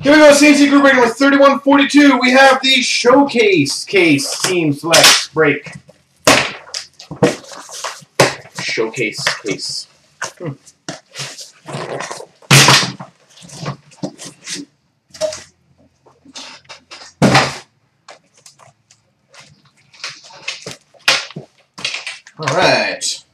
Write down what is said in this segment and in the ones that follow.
Here we go, CNC group rating with 3142. We have the showcase case team select break. Showcase case. Hmm. All right.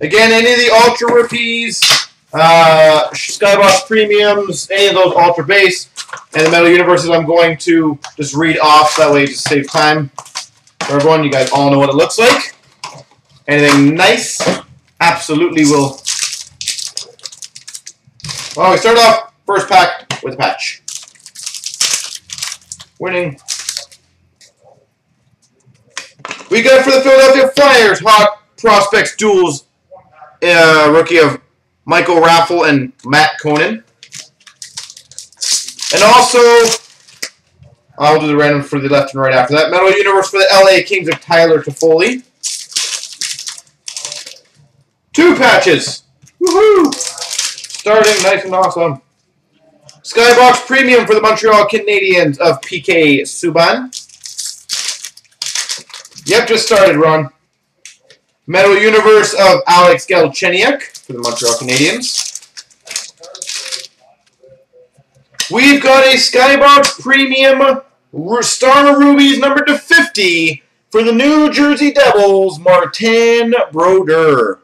Again, any of the Ultra Rookies, uh, Skybox Premiums, any of those Ultra Base, and the Metal Universes I'm going to just read off, that way just save time for everyone. You guys all know what it looks like. Anything nice, absolutely will. Well, we start off first pack with a patch. Winning. We got for the Philadelphia Flyers, Hot Prospects Duels, uh, rookie of Michael Raffl and Matt Conan. And also, I'll do the random for the left and right after that. Metal Universe for the LA Kings of Tyler Toffoli. Two patches. Woohoo! Starting nice and awesome. Skybox Premium for the Montreal Canadiens of PK Subban. Yep, just started, Ron. Metal Universe of Alex Galchenyuk for the Montreal Canadiens. We've got a Skybox Premium Star Rubies number to 50 for the New Jersey Devils, Martin Brodeur.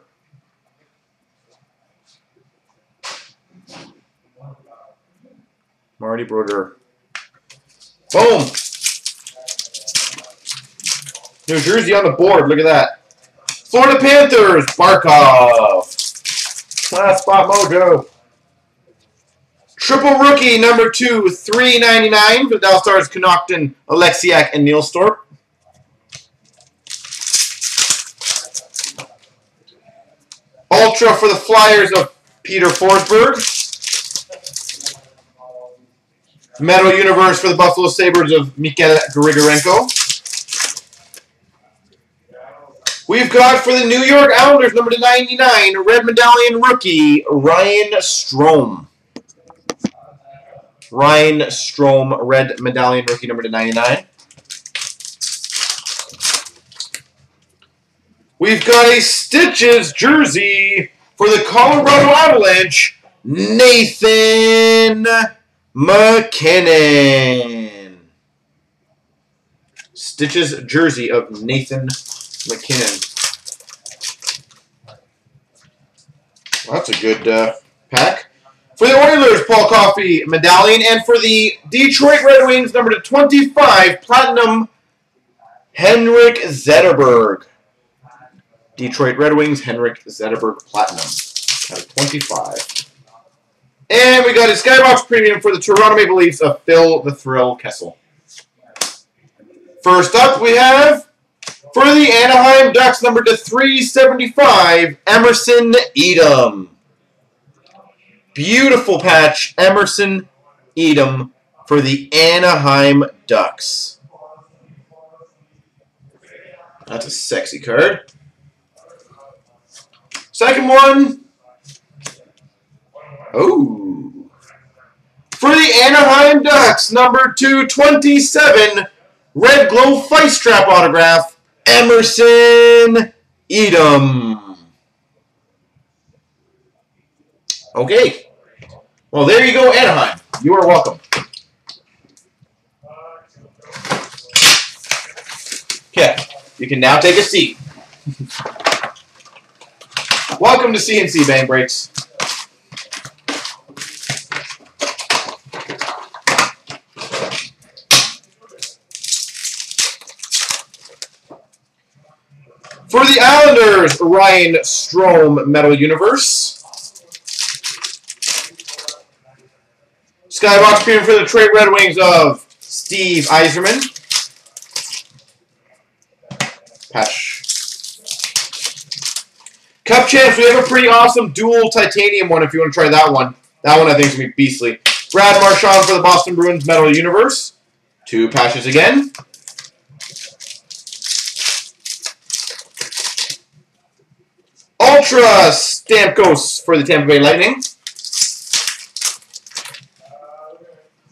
Marty Brodeur. Boom! New Jersey on the board. Look at that. Florida Panthers, Barkov. Last spot mojo. Triple rookie number two, three ninety nine for the Dallas Stars, Connauton, Alexiak, and Neil Storp. Ultra for the Flyers of Peter Forsberg. Metal Universe for the Buffalo Sabres of Mikhail Grigorenko. We've got for the New York Islanders, number to 99, red medallion rookie, Ryan Strome. Ryan Strome, red medallion rookie, number to 99. We've got a Stitches jersey for the Colorado Avalanche, Nathan MacKinnon. Stitches jersey of Nathan MacKinnon. Well, that's a good uh, pack. For the Oilers, Paul Coffey medallion, and for the Detroit Red Wings, number to 25, platinum, Henrik Zetterberg. Detroit Red Wings, Henrik Zetterberg, platinum, out of 25. And we got a Skybox Premium for the Toronto Maple Leafs of Phil the Thrill Kessel. First up, we have for the Anaheim Ducks, number to 375, Emerson Etem. Beautiful patch, Emerson Etem for the Anaheim Ducks. That's a sexy card. Second one. Oh. For the Anaheim Ducks, number 227, Red Glow Fight Strap autograph, Emerson Etem. Okay. Well, there you go, Anaheim. You are welcome. Okay. You can now take a seat. welcome to CNC Bang Breaks. For the Islanders, Ryan Strome Metal Universe. Skybox Premium for the Detroit Red Wings of Steve Yzerman. Patch. Cup Champs, we have a pretty awesome dual titanium one if you want to try that one. That one I think is going to be beastly. Brad Marchand for the Boston Bruins Metal Universe. Two patches again. Ultra stamp Stamkos for the Tampa Bay Lightning.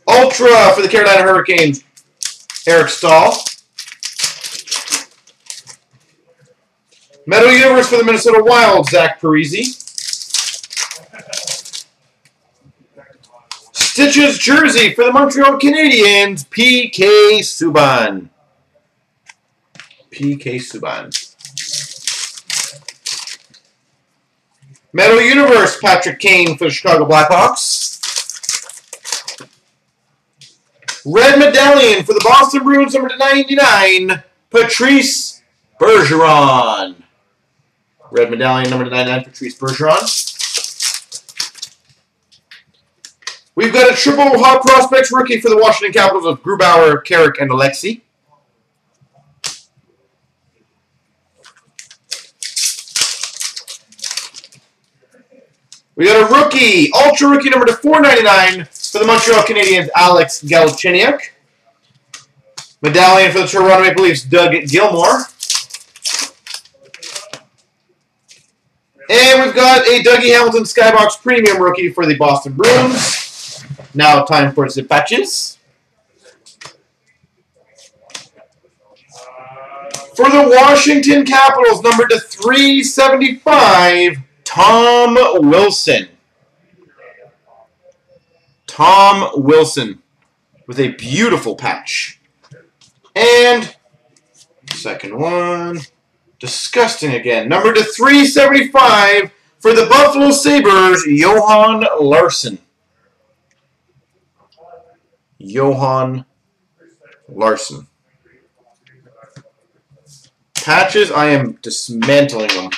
Ultra for the Carolina Hurricanes, Eric Staal. Metal Universe for the Minnesota Wild, Zach Parise. Stitches jersey for the Montreal Canadiens, PK Subban. PK Subban. Metal Universe, Patrick Kane for the Chicago Blackhawks. Red Medallion for the Boston Bruins, number 99, Patrice Bergeron. Red Medallion, number 99, Patrice Bergeron. We've got a triple hot prospects rookie for the Washington Capitals of Grubauer, Carrick, and Alexi. We got a rookie, ultra rookie number to 499 for the Montreal Canadiens, Alex Galchenyuk. Medallion for the Toronto Maple Leafs, Doug Gilmour. And we've got a Dougie Hamilton Skybox Premium rookie for the Boston Bruins. Now time for the patches. For the Washington Capitals, number to 375, Tom Wilson. Tom Wilson with a beautiful patch. And second one, disgusting again. Number to 375 for the Buffalo Sabres, Johan Larsson. Johan Larsson. Patches, I am dismantling them.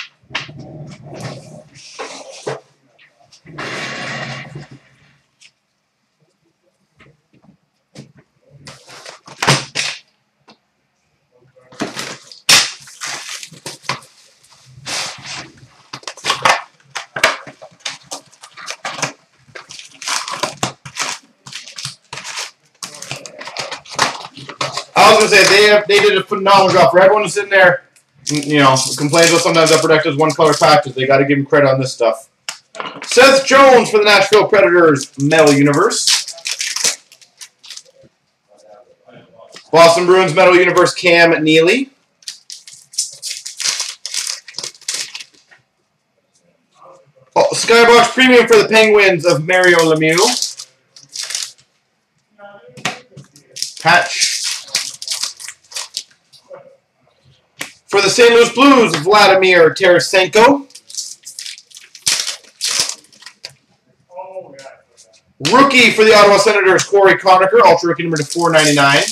I was gonna say they have, they did a phenomenal job for everyone who's sitting there. You know, complains about sometimes Deck does one color patches. They got to give him credit on this stuff. Seth Jones for the Nashville Predators Metal Universe. Boston Bruins Metal Universe Cam Neely. Oh, Skybox Premium for the Penguins of Mario Lemieux. Patch For the St. Louis Blues, Vladimir Tarasenko. Rookie for the Ottawa Senators, Cory Conacher, Ultra Rookie number to 499.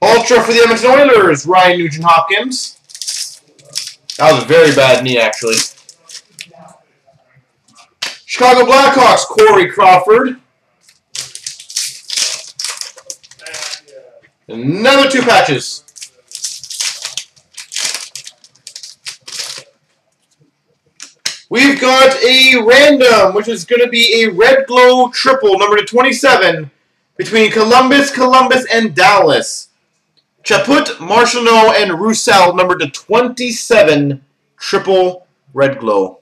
Ultra for the Edmonton Oilers, Ryan Nugent-Hopkins. That was a very bad knee, actually. Chicago Blackhawks, Corey Crawford. Another two patches. We've got a random, which is going to be a red glow triple, number to 27, between Columbus, Columbus, and Dallas. Chaput, Marchessault, and Roussel, number to 27, triple red glow.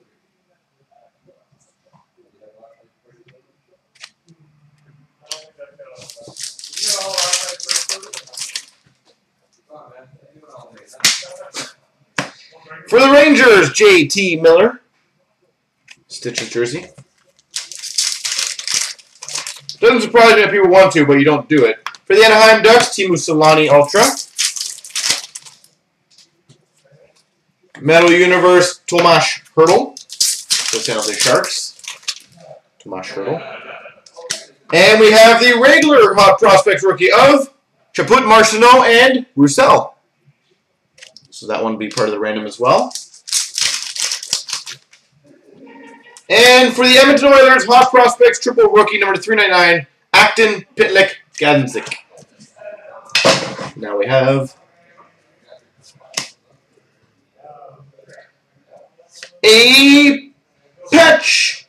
For the Rangers, J.T. Miller. Stitches jersey. Doesn't surprise me if people want to, but you don't do it. For the Anaheim Ducks, Teemu Selanne Ultra. Metal Universe, Tomas Hertl. For San Jose Sharks. Tomas Hertl. And we have the regular Hot Prospects rookie of Chaput Marchessault and Roussel. So that one will be part of the random as well. And for the Edmonton Oilers, Hot Prospects, triple rookie, number 399, Acton Pitlick Gansik. Now we have a patch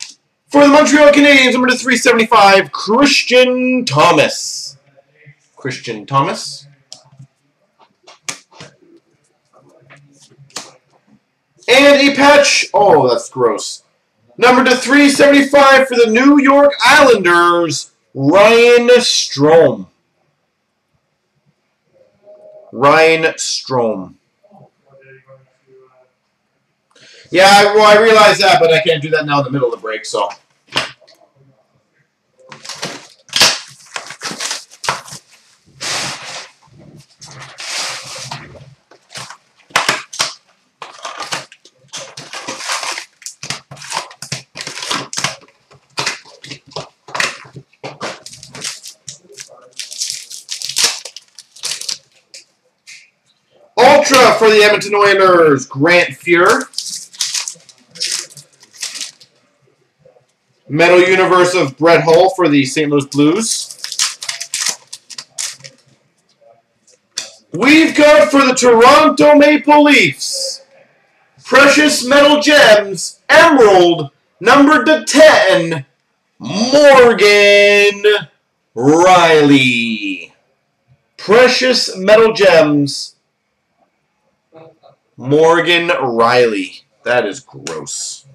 for the Montreal Canadiens, number 375, Christian Thomas. Christian Thomas. And a patch. Oh, that's gross. Number to 375 for the New York Islanders, Ryan Strome. Ryan Strome. Yeah, well, I realize that, but I can't do that now in the middle of the break, so. Ultra for the Edmonton Oilers, Grant Fuhr. Metal Universe of Brett Hull for the St. Louis Blues. We've got for the Toronto Maple Leafs, Precious Metal Gems, Emerald, numbered to 10, Morgan Rielly. Precious Metal Gems, Morgan Rielly. That is gross.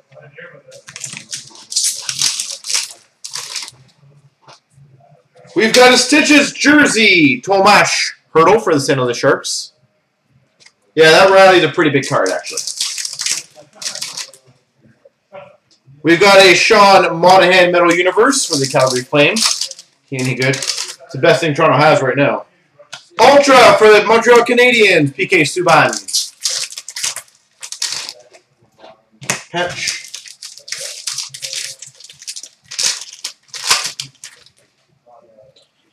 We've got a Stitches jersey, Tomas Hertl for the San Jose Sharks. Yeah, that Rielly's a pretty big card, actually. We've got a Sean Monahan Metal Universe for the Calgary Flames. He any good? It's the best thing Toronto has right now. Ultra for the Montreal Canadiens, PK Subban. Patch.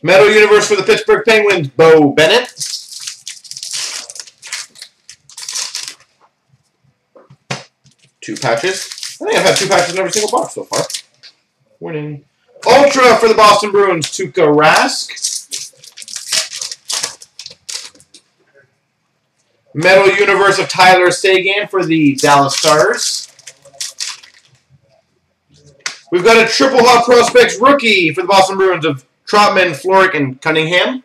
Metal Universe for the Pittsburgh Penguins, Beau Bennett. Two patches. I think I've had two patches in every single box so far. Winning. Ultra for the Boston Bruins, Tuukka Rask. Metal Universe of Tyler Seguin for the Dallas Stars. We've got a Triple Hot Prospects rookie for the Boston Bruins of Trotman, Florek, and Cunningham.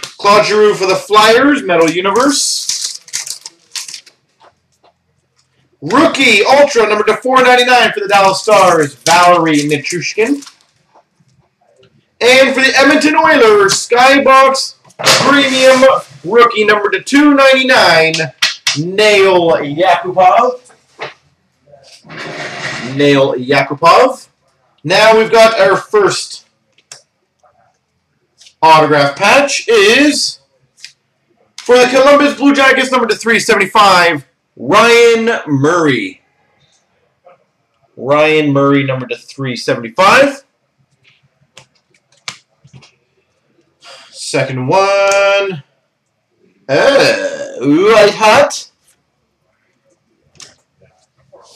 Claude Giroux for the Flyers, Metal Universe. Rookie Ultra number to 499 for the Dallas Stars, Valeri Nichushkin. And for the Edmonton Oilers, Skybox Premium Rookie number to 299, Nail Yakupov. Nail Yakupov. Now we've got our first autograph patch is for the Columbus Blue Jackets number to 375, Ryan Murray. Ryan Murray number to 375. Second one. Uh, Hot.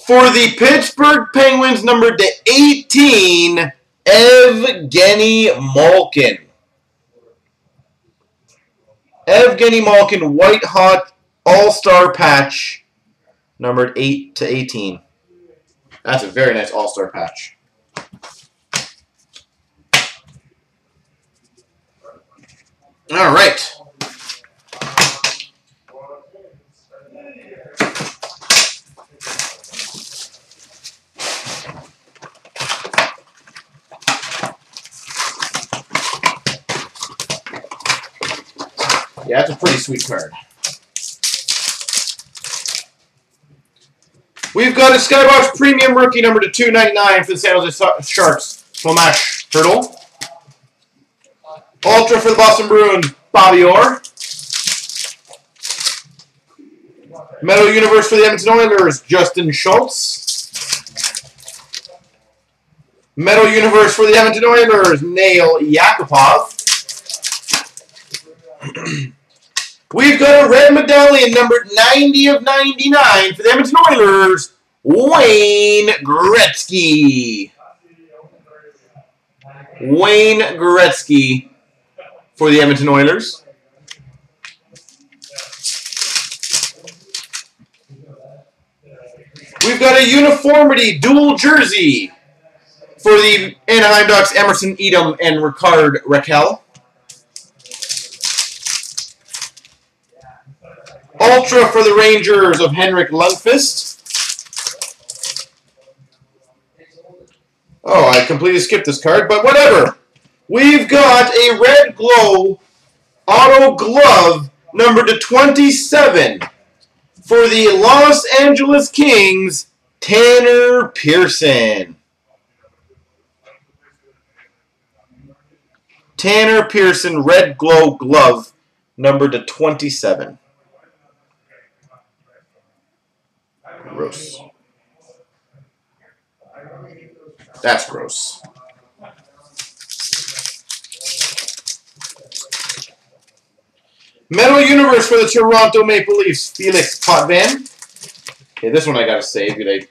For the Pittsburgh Penguins, number to 18, Evgeny Malkin. Evgeny Malkin, White Hot All-Star Patch, numbered 8 to 18. That's a very nice All-Star Patch. All right. Yeah, that's a pretty sweet card. We've got a Skybox Premium Rookie number to 299 for the San Jose Sharks, Tomas Hertl. Ultra for the Boston Bruins, Bobby Orr. Metal Universe for the Edmonton Oilers, Justin Schultz. Metal Universe for the Edmonton Oilers, Nail Yakupov. We've got a red medallion numbered 90 of 99 for the Edmonton Oilers, Wayne Gretzky. Wayne Gretzky for the Edmonton Oilers. We've got a uniformity dual jersey for the Anaheim Ducks, Emerson Etem and Rickard Rakell. Ultra for the Rangers of Henrik Lundqvist. Oh, I completely skipped this card, but whatever. We've got a red glow auto glove number to 27 for the Los Angeles Kings, Tanner Pearson. Tanner Pearson red glow glove number to 27. Gross. That's gross. Metal Universe for the Toronto Maple Leafs, Felix Potvin. Okay, this one I gotta save because I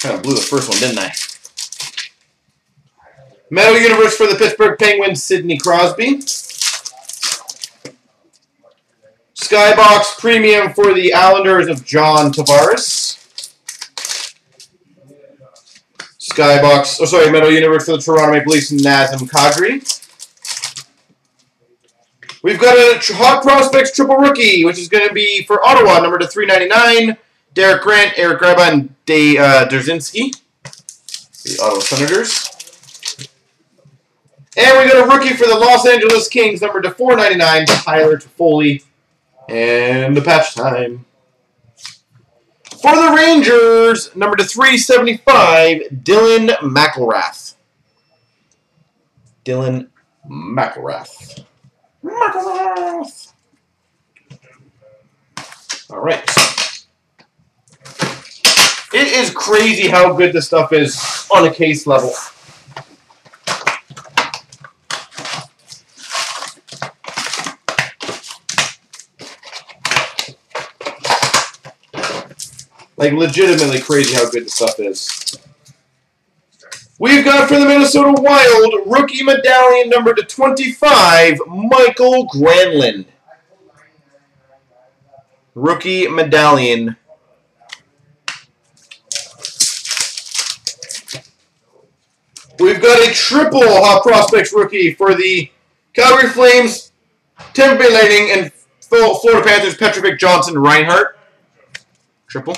kind of blew the first one, didn't I? Metal Universe for the Pittsburgh Penguins, Sidney Crosby. Skybox Premium for the Islanders of John Tavares. Skybox, oh sorry, Metal Universe for the Toronto Maple Leafs, Nazem Kadri. We've got a Hot Prospects Triple Rookie, which is going to be for Ottawa, number to 399. Derek Grant, Eric Gryba, and Day uh, Derzinski. The Ottawa Senators. And we got a rookie for the Los Angeles Kings, number to 499, Tyler Toffoli. And the patch time. For the Rangers, number to 375, Dylan McIlrath. Dylan McIlrath. McIlrath. All right. It is crazy how good this stuff is on a case level. Like, legitimately crazy how good the stuff is. We've got for the Minnesota Wild, rookie medallion number to 25, Michael Granlund. Rookie medallion. We've got a triple Hot Prospects rookie for the Calgary Flames, Tampa Bay Lightning, and Florida Panthers, Petrovic Johnson Reinhart. Triple.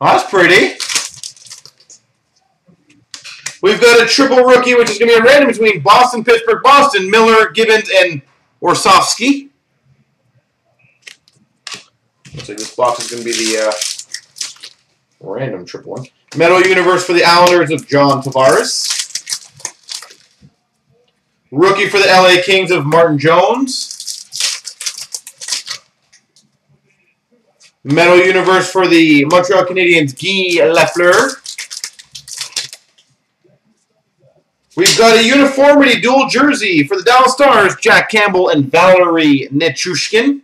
That's pretty. We've got a triple rookie, which is going to be a random between Boston, Pittsburgh, Boston, Miller, Gibbons, and Orsovsky. Looks like this box is going to be the uh, random triple one. Metal Universe for the Islanders of John Tavares. Rookie for the LA Kings of Martin Jones. Metal Universe for the Montreal Canadiens, Guy Lafleur. We've got a uniformity dual jersey for the Dallas Stars, Jack Campbell and Valeri Nichushkin.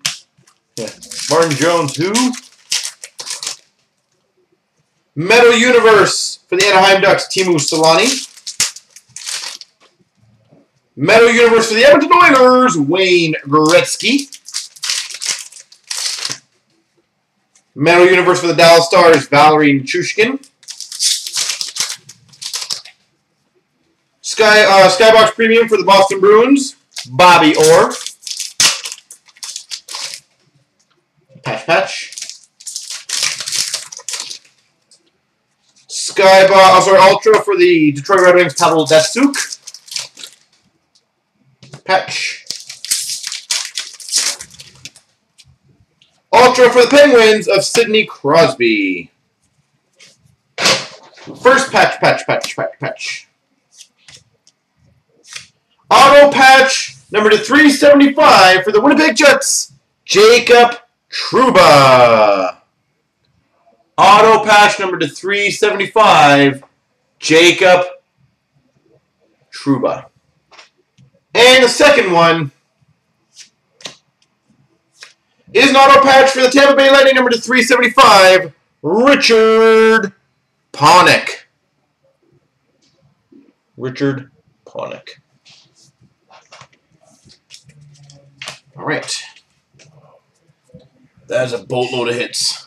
Yeah. Martin Jones, who? Metal Universe for the Anaheim Ducks, Teemu Selanne. Metal Universe for the Edmonton Oilers, Wayne Gretzky. Metal Universe for the Dallas Stars, Valeri Nichushkin. Sky uh, Skybox Premium for the Boston Bruins, Bobby Orr. Patch patch. Skybox, oh, sorry, Ultra for the Detroit Red Wings, Pavel Datsyuk. Patch. Ultra for the Penguins of Sidney Crosby. First patch, patch, patch, patch, patch. Auto patch number to 375 for the Winnipeg Jets, Jacob Trouba. Auto patch number to 375, Jacob Trouba. And the second one is an auto patch for the Tampa Bay Lightning number to 375, Richard Panik. Richard Panik. All right. That is a boatload of hits.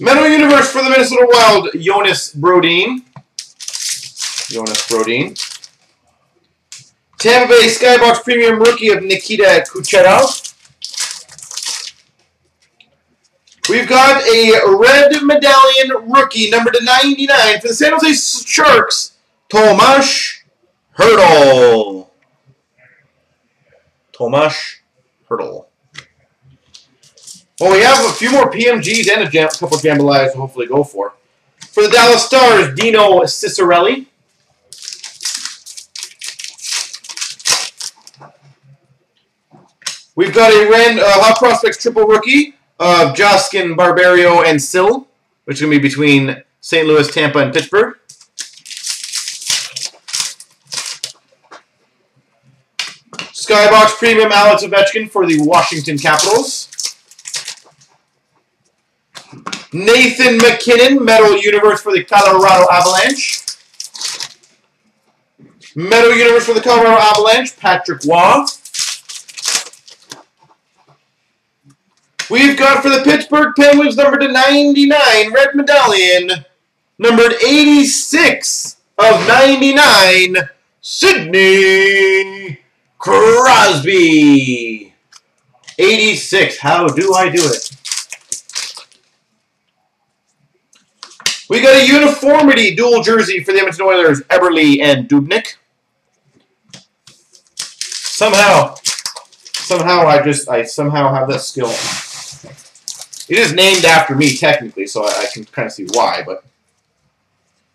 Metal Universe for the Minnesota Wild, Jonas Brodin. Jonas Brodin. Tampa Bay Skybox Premium Rookie of Nikita Kucherov. We've got a red medallion rookie, number to 99 for the San Jose Sharks, Tomas Hertl. Tomas Hertl. Well, we have a few more PMGs and a jam couple of jambalayas to hopefully go for. For the Dallas Stars, Dino Ciccarelli. We've got a Ren uh, Hot Prospects triple rookie of Jaskin, Barberio, and Sill, which is going to be between St. Louis, Tampa, and Pittsburgh. Skybox Premium Alex Ovechkin for the Washington Capitals. Nathan MacKinnon, Metal Universe for the Colorado Avalanche. Metal Universe for the Colorado Avalanche, Patrick Waugh. We've got for the Pittsburgh Penguins, number to 99, red medallion, numbered 86 of 99, Sidney Crosby. 86. How do I do it? We got a uniformity dual jersey for the Edmonton Oilers, Eberle and Dubnyk. Somehow, somehow I just, I somehow have that skill. It is named after me, technically, so I, I can kind of see why, but...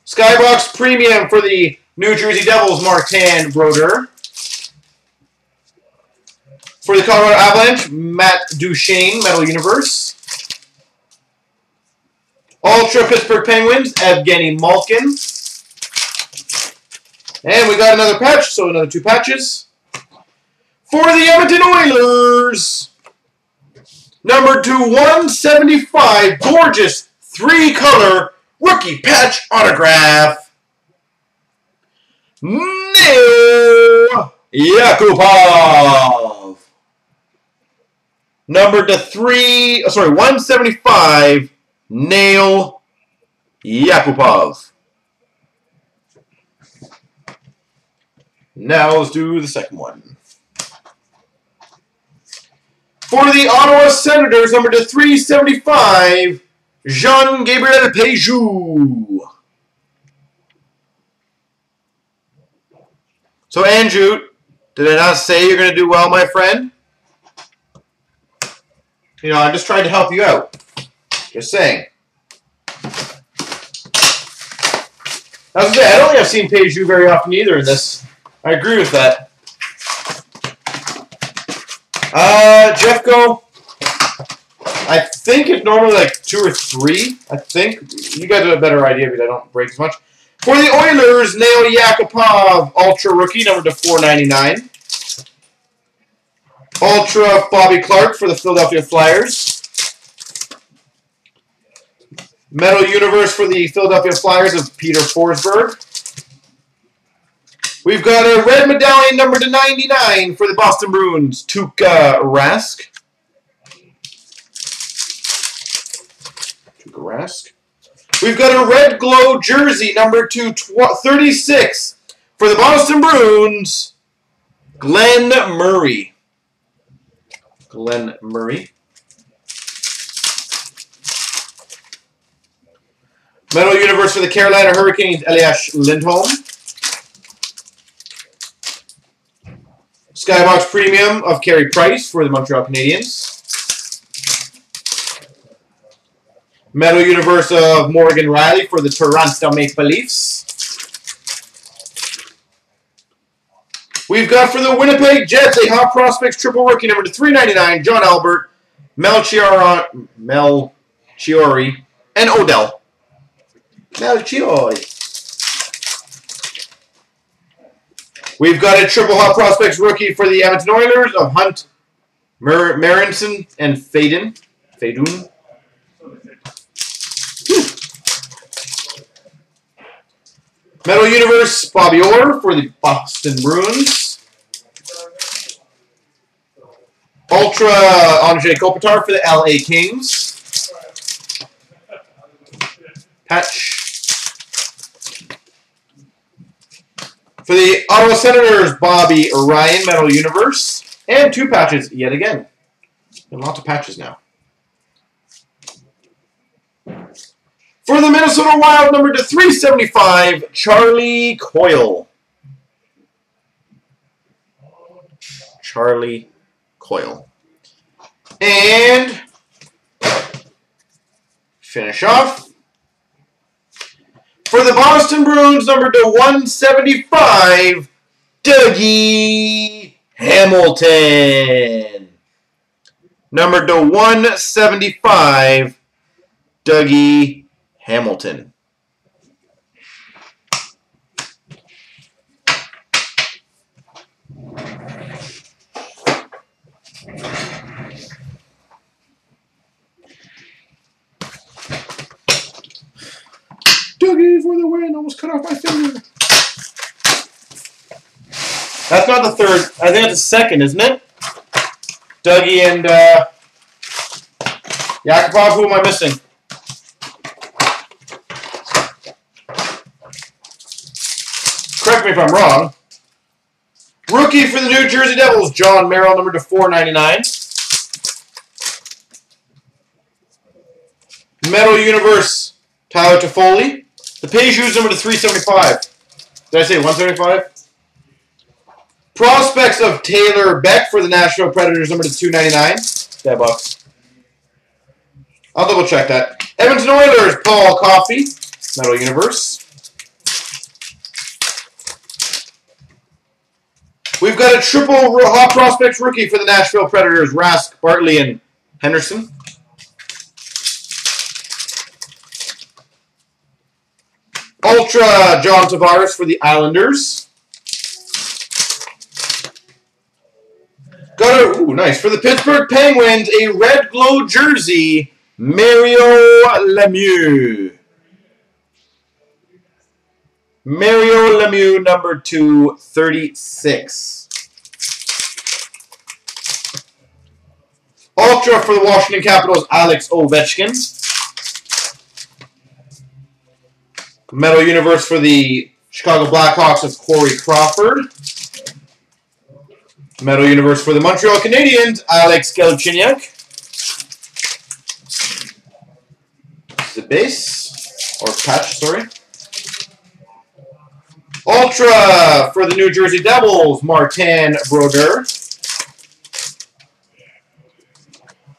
Skybox Premium for the New Jersey Devils, Martin Brodeur. For the Colorado Avalanche, Matt Duchene, Metal Universe. Ultra Pittsburgh Penguins, Evgeny Malkin. And we got another patch, so another two patches. For the Edmonton Oilers, number to 175, gorgeous three-color rookie patch autograph. Neil Yakupov. Number to three, oh, sorry, 175, Nail Yakupov. Now let's do the second one. For the Ottawa Senators, number to 375, Jean-Gabriel Pageau. So, Andrew, did I not say you're going to do well, my friend? You know, I'm just trying to help you out. Just saying. I was say, I don't think I've seen Pageau very often either in this. I agree with that. Uh, Jeffco, I think it's normally like two or three. I think. You guys have a better idea because I don't break as much. For the Oilers, Nail Yakupov, Ultra Rookie, number to 499. Ultra Bobby Clarke for the Philadelphia Flyers. Metal Universe for the Philadelphia Flyers of Peter Forsberg. We've got a red medallion number to 99 for the Boston Bruins, Tuukka Rask. Tuukka Rask. We've got a red glow jersey number to 36 for the Boston Bruins, Glenn Murray. Glenn Murray. Metal Universe for the Carolina Hurricanes, Elias Lindholm. Skybox Premium of Carey Price for the Montreal Canadiens. Metal Universe of Morgan Rielly for the Toronto Maple Leafs. We've got for the Winnipeg Jets a Hot Prospects Triple Rookie number to 399, John Albert, Melchior, Melchiori, and O'Dell. Melchiori. We've got a triple hot prospects rookie for the Edmonton Oilers of Hunt, Mer Marincin, and Fedun. Fedun. Metal Universe, Bobby Orr for the Boston Bruins. Ultra Andre Kopitar for the LA Kings. patch. For the Ottawa Senators, Bobby Ryan, Metal Universe. And two patches yet again. And lots of patches now. For the Minnesota Wild, number to 375, Charlie Coyle. Charlie Coyle. And finish off. For the Boston Bruins, number to 175, Dougie Hamilton. Number to 175, Dougie Hamilton. Dougie for the win. Almost cut off my finger. That's not the third. I think that's the second, isn't it? Dougie and uh, Yakupov. Who am I missing? Correct me if I'm wrong. Rookie for the New Jersey Devils, John Merrill, number to 499. Metal Universe, Tyler Toffoli. The Pages number to 375. Did I say 175? Prospects of Taylor Beck for the Nashville Predators number to 299. Dead bucks. I'll double check that. Edmonton Oilers, Paul Coffey, Metal Universe. We've got a triple hot prospects rookie for the Nashville Predators, Rask, Bartley, and Henderson. Ultra John Tavares for the Islanders. Got a ooh, nice for the Pittsburgh Penguins, a red glow jersey, Mario Lemieux. Mario Lemieux, number 236. Ultra for the Washington Capitals, Alex Ovechkin. Metal Universe for the Chicago Blackhawks of Corey Crawford. Metal Universe for the Montreal Canadiens, Alex Galchenyuk. The base, or patch, sorry. Ultra for the New Jersey Devils, Martin Brodeur.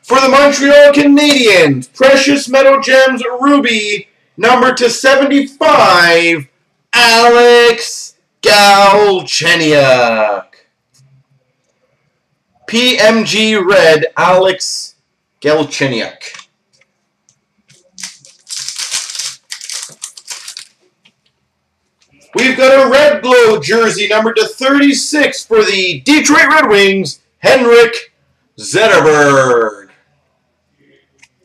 For the Montreal Canadiens, Precious Metal Gems Ruby, number to 75, Alex Galchenyuk. PMG Red, Alex Galchenyuk. We've got a red glow jersey, number to 36 for the Detroit Red Wings, Henrik Zetterberg.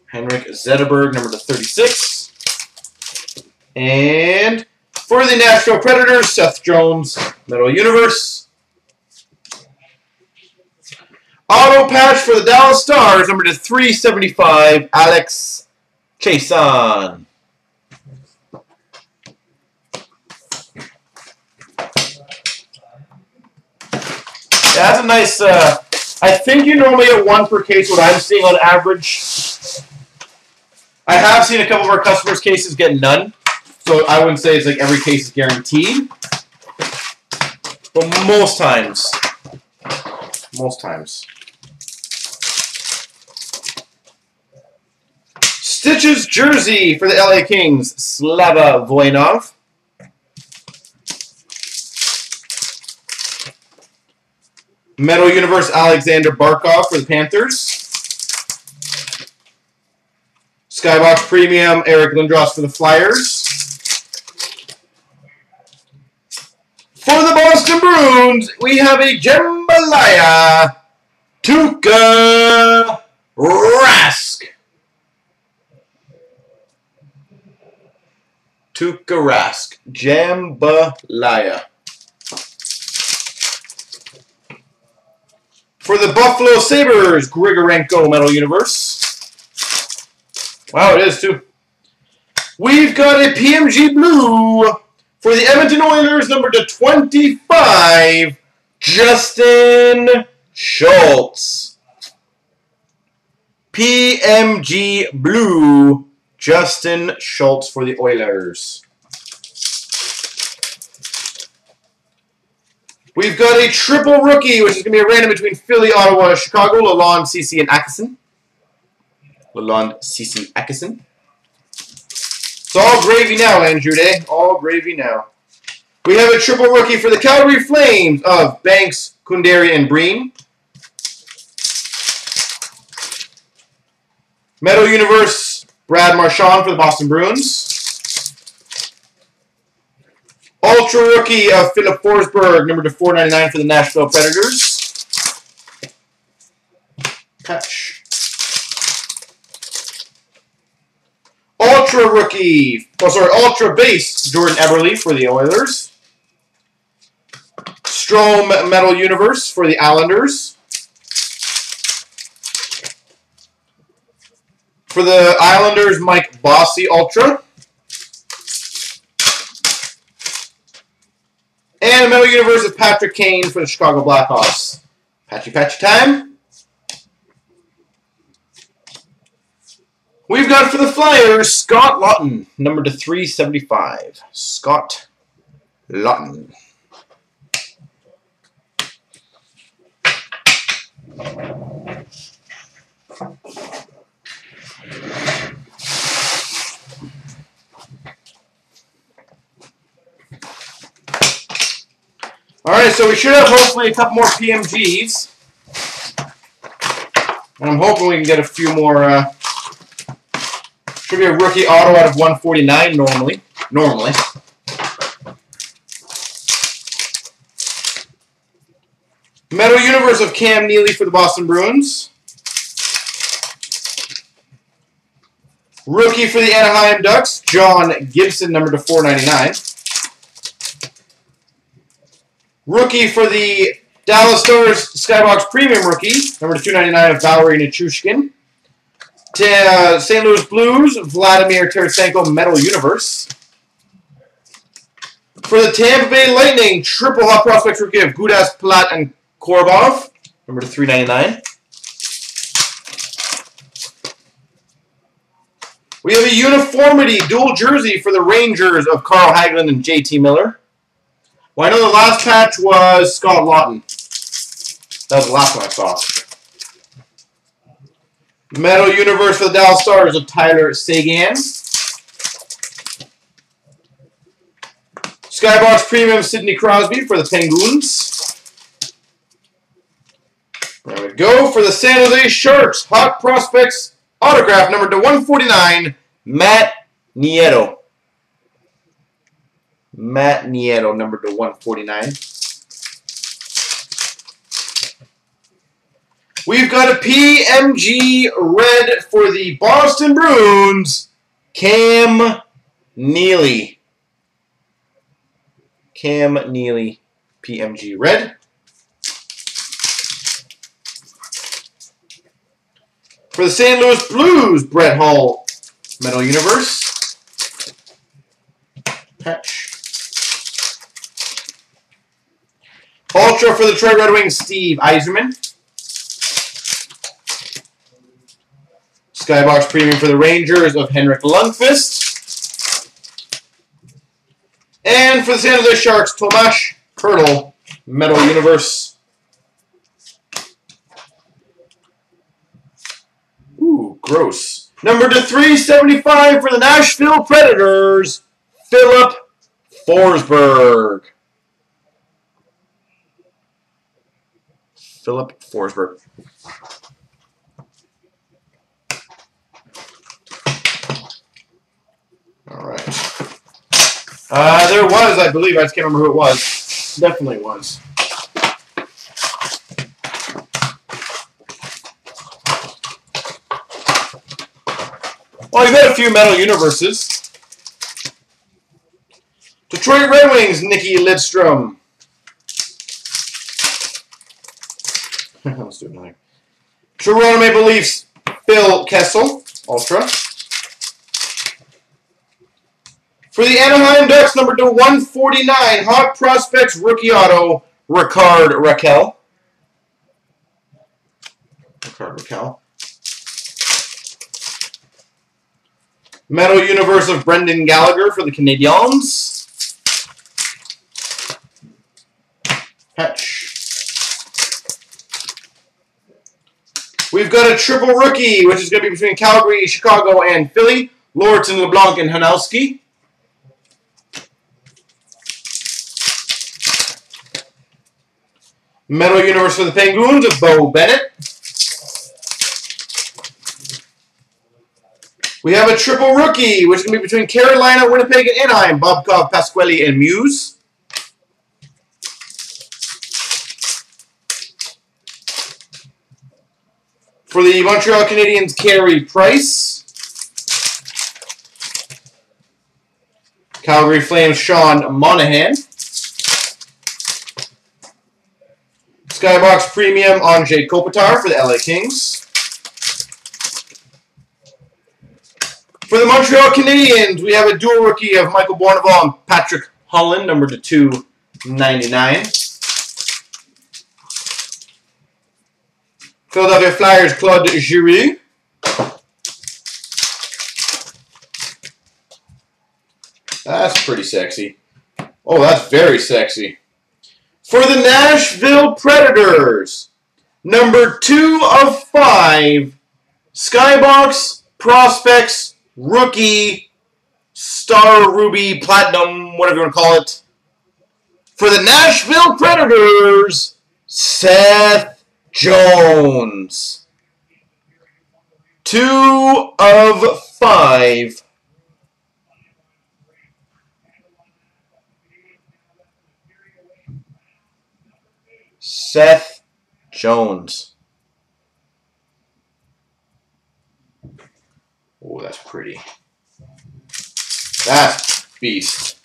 Henrik Zetterberg, number to 36. And for the Nashville Predators, Seth Jones, Metal Universe. Auto patch for the Dallas Stars, number to 375, Alex Chiasson. Yeah, that's a nice, uh, I think you normally get one per case, what I'm seeing on average. I have seen a couple of our customers' cases get none, so I wouldn't say it's like every case is guaranteed. But most times, most times. Stitches jersey for the LA Kings, Slava Voinov. Metal Universe Alexander Barkov for the Panthers. Skybox Premium Eric Lindros for the Flyers. For the Boston Bruins, we have a Jambalaya Tuukka Rask. Tuukka Rask. Jambalaya. For the Buffalo Sabres, Grigorenko Metal Universe. Wow, it is too. We've got a PMG Blue for the Edmonton Oilers, number to 25, Justin Schultz. PMG Blue, Justin Schultz for the Oilers. We've got a triple rookie, which is going to be a random between Philly, Ottawa, Chicago, Lalonde, Ceci, and Atkinson. Lalonde, Ceci, Atkinson. It's all gravy now, Andrew Day. All gravy now. We have a triple rookie for the Calgary Flames of Bancks, Cundari, and Breen. Metal Universe, Brad Marchand for the Boston Bruins. Ultra Rookie of Filip Forsberg, number to 499 for the Nashville Predators. Patch. Ultra Rookie, oh sorry, Ultra Base, Jordan Eberle for the Oilers. Strome Metal Universe for the Islanders. For the Islanders, Mike Bossy Ultra. And Metal Universe of Patrick Kane for the Chicago Blackhawks. Patchy patchy time. We've got for the Flyers, Scott Laughton, number to 375. Scott Laughton. All right, so we should have hopefully a couple more PMGs. And I'm hoping we can get a few more. Uh, should be a rookie auto out of 149 normally. Normally. Metal Universe of Cam Neely for the Boston Bruins. Rookie for the Anaheim Ducks, John Gibson, number to 499. Rookie for the Dallas Stars Skybox Premium Rookie, number 299 of Valeri Nichushkin. Uh, St. Louis Blues, Vladimir Tarasenko Metal Universe. For the Tampa Bay Lightning, triple hot prospects rookie of Gudas, Palat, and Korbov, number 399. We have a uniformity dual jersey for the Rangers of Carl Hagelin and JT Miller. Well, I know the last patch was Scott Laughton. That was the last one I saw. Metal Universe for the Dallas Stars of Tyler Seguin. Skybox Premium Sidney Crosby for the Penguins. There we go. For the San Jose Sharks, Hot Prospects autograph number to 149, Matt Nieto. Matt Nieto, number to 149. We've got a PMG red for the Boston Bruins, Cam Neely. Cam Neely, PMG red. For the St. Louis Blues, Brett Hull, Metal Universe. Patch. Ultra for the Detroit Red Wings, Steve Yzerman. Skybox Premium for the Rangers of Henrik Lundqvist. And for the San Jose Sharks, Tomas Hertl, Metal Universe. Ooh, gross. Number to 375 for the Nashville Predators, Filip Forsberg. Filip Forsberg. All right. Uh, there was, I believe, I just can't remember who it was. Definitely was. Well, you've had a few Metal Universes. Detroit Red Wings, Nikki Lidstrom. Let's do another. Toronto Maple Leafs, Phil Kessel, Ultra. For the Anaheim Ducks, number to 149, Hot Prospects rookie auto, Rickard Rakell. Rickard Rakell. Metal Universe of Brendan Gallagher for the Canadiens. Patch. We've got a triple rookie, which is going to be between Calgary, Chicago, and Philly. Lauridsen, LeBlanc, and Hanowski. Metal Universe for the Penguins of Beau Bennett. We have a triple rookie, which is going to be between Carolina, Winnipeg, and Anaheim. Bobkov, Pasquale, and Muse. For the Montreal Canadiens, Carey Price. Calgary Flames, Sean Monahan. Skybox Premium, Anze Kopitar for the LA Kings. For the Montreal Canadiens, we have a dual rookie of Michael Bournival and Patrick Holland, number to 299. Philadelphia Flyers, Claude Giroux. That's pretty sexy. Oh, that's very sexy. For the Nashville Predators, number two of five, Skybox Prospects Rookie Star Ruby Platinum, whatever you want to call it. For the Nashville Predators, Seth Jones. Two of five. Seth Jones. Oh, that's pretty. That beast.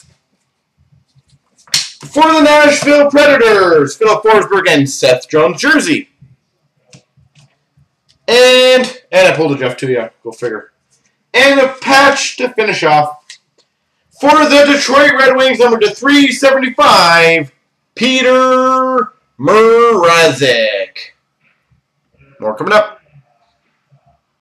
For the Nashville Predators, Filip Forsberg and Seth Jones jersey. And, and I pulled a Jeff too, yeah, go figure. And a patch to finish off. For the Detroit Red Wings, number to 375, Peter Mrazek. More coming up.